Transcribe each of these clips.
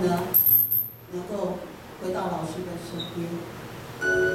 呢，能够回到老师的身边。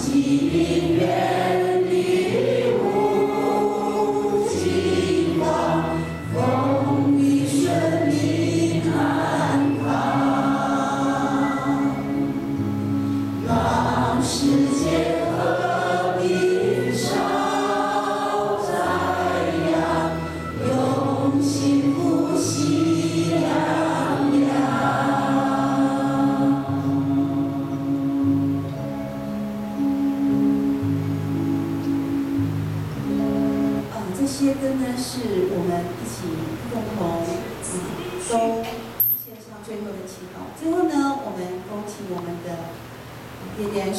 寄明月无尽光风一声你安康让世界些灯呢，是我们一起共同嗯都献上最后的祈祷。最后呢，我们恭请我们的爷爷。